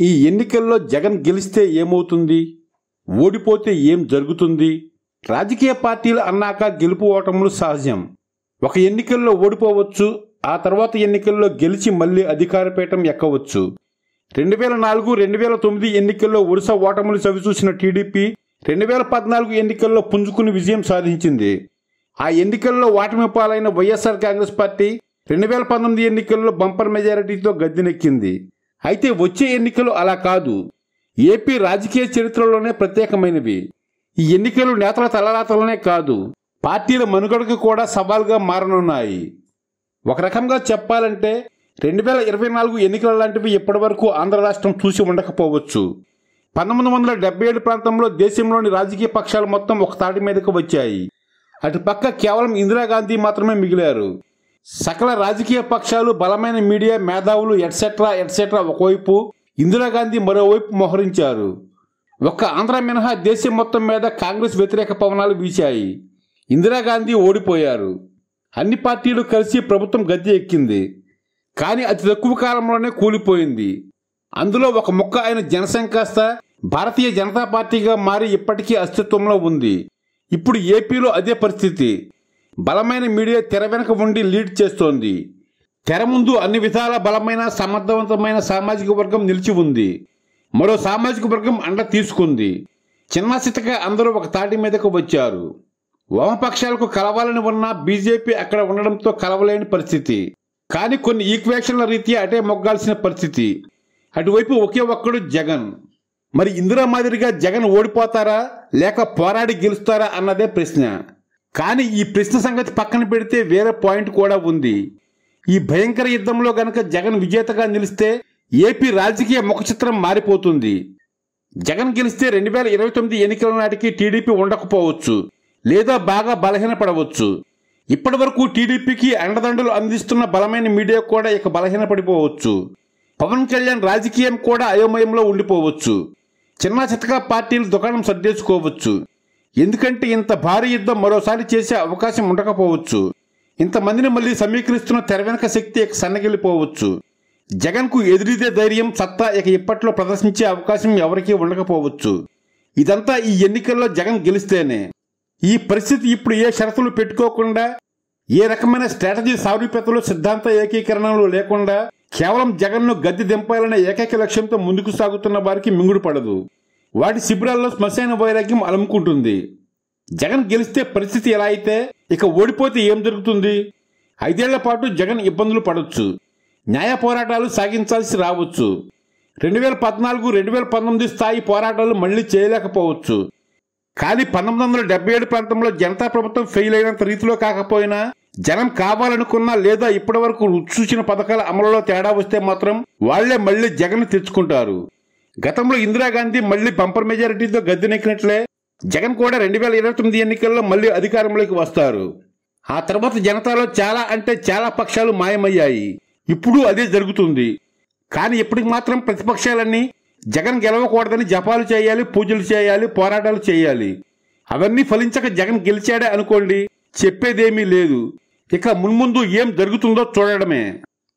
ఈ ఎన్నికల్లో జగన్ గెలిస్తే ఏమవుతుంది? ఓడిపోతే ఏం జరుగుతుంది? రాజకీయ పార్టీలు అన్నాక గెలుపు ఓటములు సహజం. ఒక ఎన్నికల్లో ఓడిపోవచ్చు ఆ తర్వాత ఎన్నికల్లో గెలిచి మళ్ళీ అధికారపీఠం ఎక్కవచ్చు. రెండు వేల నాలుగు రెండు వేల తొమ్మిది ఎన్నికల్లో ఒడిశా ఓటములు చవిచూసిన టీడీపీ రెండు వేల పద్నాలుగు ఎన్నికల్లో పుంజుకుని విజయం సాధించింది. ఆ ఎన్నికల్లో ఓటమి పాలైన వైఎస్ఆర్ కాంగ్రెస్ పార్టీ రెండు వేల పంతొమ్మిది ఎన్నికల్లో బంపర్ మెజారిటీతో గద్దెనెక్కింది. అయితే వచ్చే ఎన్నికలు అలా కాదు. ఏపీ రాజకీయ చరిత్రలోనే ప్రత్యేకమైనవి. ఈ ఎన్నికలు నేతల తలరాతలనే కాదు. పార్టీల మనుగడకు కూడా సవాల్గా మారనున్నాయి. ఒక రకంగా చెప్పాలంటే రెండు వేల ఇరవై నాలుగు ఎన్నికల లాంటివి ఇప్పటివరకు ఆంధ్ర రాష్ట్రం చూసి ఉండకపోవచ్చు. పంతొమ్మిది వందల డెబ్బై ఏడు ప్రాంతంలో దేశంలోని రాజకీయ పక్షాలు మొత్తం ఒక తాటి మీదకు వచ్చాయి. అటు పక్క కేవలం ఇందిరాగాంధీ మాత్రమే మిగిలారు. సకల రాజకీయ పక్షాలు బలమైన మీడియా మేధావులు ఎట్సెట్రా ఎట్సెట్రా ఒకవైపు ఇందిరాగాంధీ మరోవైపు మోహరించారు. ఒక్క ఆంధ్ర మినహా దేశం మొత్తం మీద కాంగ్రెస్ వ్యతిరేక పవనాలు వీచాయి ఇందిరాగాంధీ ఓడిపోయారు. అన్ని పార్టీలు కలిసి ప్రభుత్వం గద్దె ఎక్కింది. కానీ అతి తక్కువ కాలంలోనే కూలిపోయింది. అందులో ఒక ముక్క అయిన జనసంఘ కాస్త భారతీయ జనతా పార్టీగా మారి ఇప్పటికీ అస్తిత్వంలో ఉంది. ఇప్పుడు ఏపీలో అదే పరిస్థితి. బలమైన మీడియా తెర వెనక ఉండి లీడ్ చేస్తోంది. తెర ముందు అన్ని విధాల బలమైన సమర్థవంతమైన సామాజిక వర్గం నిలిచి ఉంది. మరో సామాజిక వర్గం అండ తీసుకుంది. చిన్న చితక అందరూ ఒక తాటి మీదకు వచ్చారు. వామపక్షాలకు కలవాలని ఉన్న బీజేపీ అక్కడ ఉండడంతో కలవలేని పరిస్థితి. కానీ కొన్ని ఈక్వేషన్ల రీత్యా అటే మొగ్గాల్సిన పరిస్థితి. అటువైపు ఒకే ఒక్కడు జగన్. మరి ఇందిరా మాదిరిగా జగన్ ఓడిపోతారా? లేక పోరాడి గెలుస్తారా? అన్నదే ప్రశ్న. కానీ ఈ ప్రశ్న సంగతి పక్కన పెడితే వేరే పాయింట్ కూడా ఉంది. ఈ భయంకర యుద్ధంలో గనక జగన్ విజేతగా నిలిస్తే ఏపీ రాజకీయ ముఖచిత్రం మారిపోతుంది. జగన్ గెలిస్తే రెండు వేల ఇరవై తొమ్మిది ఎన్నికల నాటికి టీడీపీ ఉండకపోవచ్చు లేదా బాగా బలహీనపడవచ్చు. ఇప్పటి వరకు టీడీపీకి అండదండలు అందిస్తున్న బలమైన మీడియా కూడా ఇక బలహీనపడిపోవచ్చు. పవన్ కళ్యాణ్ రాజకీయం కూడా అయోమయంలో ఉండిపోవచ్చు. చిన్న చితకా పార్టీలు దుకాణం సర్దేసుకోవచ్చు. ఎందుకంటే ఇంత భారీ యుద్ధం మరోసారి చేసే అవకాశం ఉండకపోవచ్చు. ఇంతమందిని మళ్ళీ సమీకరిస్తున్న తెర వెనక శక్తి ఇక సన్నగిల్లిపోవచ్చు జగన్కు ఎదురీదే ధైర్యం సత్తా ఇక ఇప్పట్లో ప్రదర్శించే అవకాశం ఎవరికీ ఉండకపోవచ్చు. ఇదంతా ఈ ఎన్నికల్లో జగన్ గెలిస్తేనే. ఈ పరిస్థితి ఇప్పుడు ఏ షరతులు పెట్టుకోకుండా ఏ రకమైన స్ట్రాటజీ సారూప్యతలు సిద్ధాంత ఏకీకరణలు లేకుండా కేవలం జగన్ను గద్దె దింపాలనే ఏకైక లక్ష్యంతో ముందుకు సాగుతున్న వారికి మింగుడు పడదు. వాటి శిబిరాల్లో శ్మశాన వైరాగ్యం అలుముకుంటుంది. జగన్ గెలిస్తే పరిస్థితి ఎలా అయితే ఇక ఓడిపోతే ఏం జరుగుతుంది? ఐదేళ్ళ పాటు జగన్ ఇబ్బందులు పడవచ్చు న్యాయ పోరాటాలు సాగించాల్సి రావచ్చు. రెండు వేల పద్నాలుగు రెండు వేల పంతొమ్మిది స్థాయి పోరాటాలు మళ్ళీ చేయలేకపోవచ్చు. కానీ పంతొమ్మిది వందల డెబ్బై ఏడు ప్రాంతంలో జనతా ప్రభుత్వం ఫెయిల్ అయినంత రీతిలో కాకపోయినా జనం కావాలనుకున్నా లేదా ఇప్పటి వరకు చూసిన పథకాల అమలులో తేడా వస్తే మాత్రం వాళ్ళే మళ్ళీ జగన్ తెచ్చుకుంటారు. గతంలో ఇందిరాగాంధీ మళ్ళీ బంపర్ మెజారిటీతో గద్దెనెక్కినట్లే. జగన్ కూడా రెండు వేల ఇరవై తొమ్మిది ఎన్నికల్లో మళ్ళీ అధికారంలోకి వస్తారు. ఆ తర్వాత జనతాలో చాలా అంటే చాలా పక్షాలు మాయమయ్యాయి. ఇప్పుడు అదే జరుగుతుంది. కానీ ఇప్పటికి మాత్రం ప్రతిపక్షాలన్నీ జగన్ గెలవకూడదని జపాలు చేయాలి పూజలు చేయాలి పోరాటాలు చేయాలి. అవన్నీ ఫలించక జగన్ గెలిచాడే అనుకోండి చెప్పేదేమీ లేదు. ఇక మున్ముందు ఏం జరుగుతుందో చూడడమే.